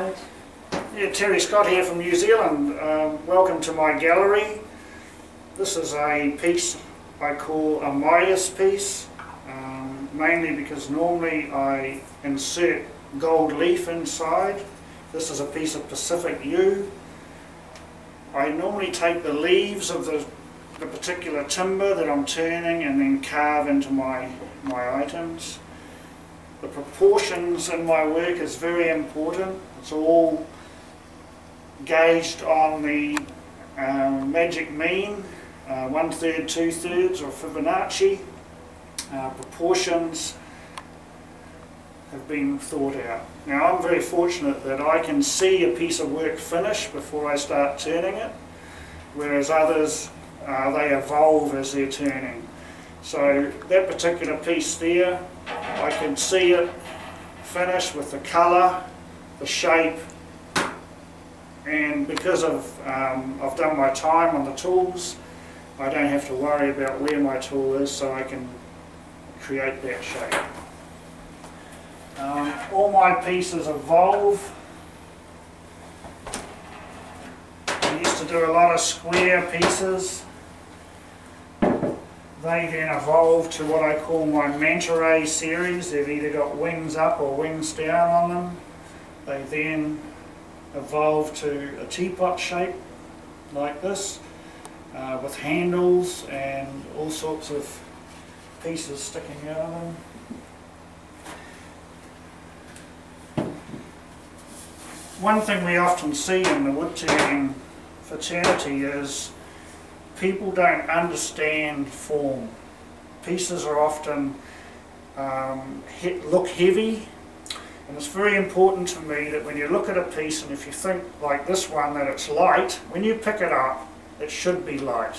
Yeah, Terry Scott here from New Zealand. Um, welcome to my gallery. This is a piece I call a Midas piece, um, mainly because normally I insert gold leaf inside. This is a piece of Pacific yew. I normally take the leaves of the, the particular timber that I'm turning and then carve into my, my items. The proportions in my work is very important. It's all gauged on the um, magic mean, uh, one third, two thirds, or Fibonacci. Uh, proportions have been thought out. Now I'm very fortunate that I can see a piece of work finish before I start turning it, whereas others, uh, they evolve as they're turning. So that particular piece there, I can see it finish with the colour, the shape, and because of um, I've done my time on the tools, I don't have to worry about where my tool is, so I can create that shape. Um, all my pieces evolve. I used to do a lot of square pieces. They then evolved to what I call my manta ray series. They've either got wings up or wings down on them. They then evolved to a teapot shape like this uh, with handles and all sorts of pieces sticking out of them. One thing we often see in the wood fraternity is people don't understand form. Pieces are often um, look heavy and it's very important to me that when you look at a piece and if you think like this one that it's light, when you pick it up, it should be light.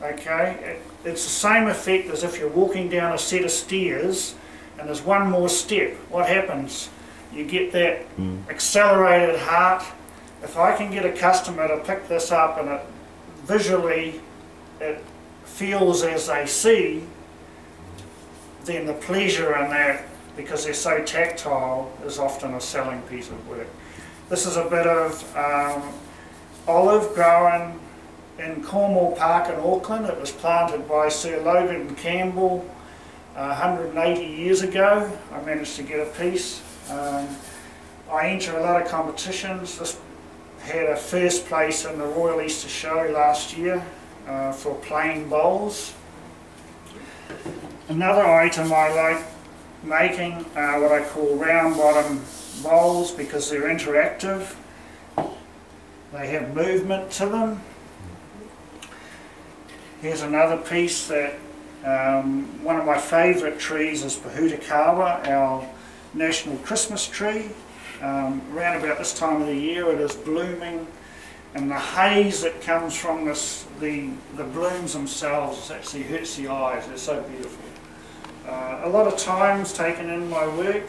Okay, it, it's the same effect as if you're walking down a set of stairs and there's one more step. What happens? You get that mm. accelerated heart. If I can get a customer to pick this up and it visually it feels as they see, then the pleasure in that because they're so tactile is often a selling piece of work. This is a bit of um, olive growing in Cornwall Park in Auckland. It was planted by Sir Logan Campbell uh, 180 years ago. I managed to get a piece. Um, I enter a lot of competitions. This had a first place in the Royal Easter Show last year uh, for plain bowls. Another item I like making are what I call round bottom bowls because they're interactive. They have movement to them. Here's another piece that um, one of my favourite trees is Pohutukawa, our national Christmas tree. Um, around about this time of the year it is blooming and the haze that comes from this, the, the blooms themselves actually hurts the eyes, they're so beautiful. Uh, a lot of times taken in my work,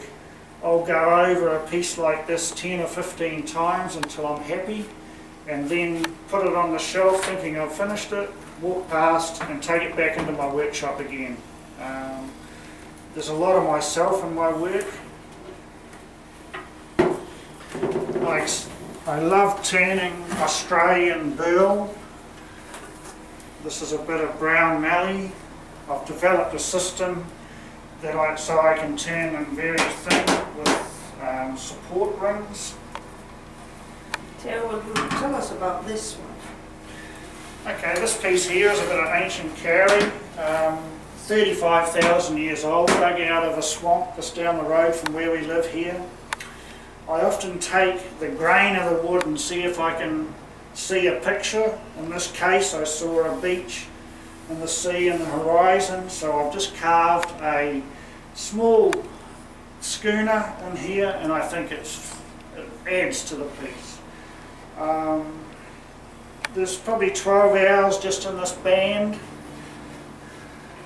I'll go over a piece like this 10 or 15 times until I'm happy and then put it on the shelf thinking I've finished it, walk past and take it back into my workshop again. Um, there's a lot of myself in my work. Like, I love turning Australian burl. This is a bit of brown mallee. I've developed a system that I, so I can turn them very thin with um, support rings. Tell, tell us about this one. Okay, this piece here is a bit of ancient kauri, um, 35,000 years old, dug out of a swamp just down the road from where we live here. I often take the grain of the wood and see if I can see a picture. In this case I saw a beach and the sea and the horizon. So I've just carved a small schooner in here and I think it's, it adds to the piece. Um, there's probably 12 hours just in this band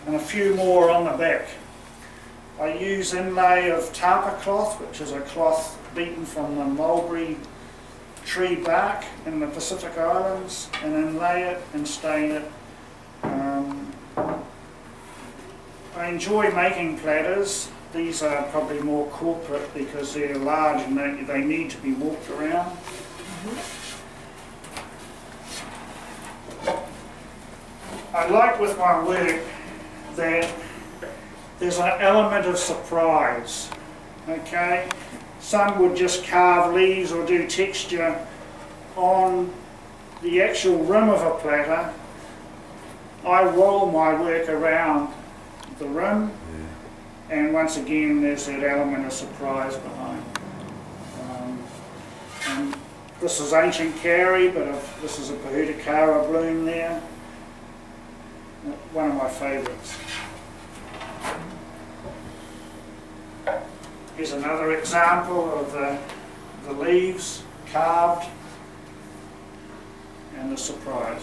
and a few more on the back. I use inlay of tapa cloth, which is a cloth beaten from the mulberry tree bark in the Pacific Islands, and then lay it and stain it um, I enjoy making platters these are probably more corporate because they're large and they, they need to be walked around. I like with my work that there's an element of surprise, okay? Some would just carve leaves or do texture on the actual rim of a platter. I roll my work around the rim and once again there's that element of surprise behind. Um, this is ancient kauri, but if, this is a Pohutukawa bloom there. One of my favourites. Here's another example of the, the leaves carved and the surprise.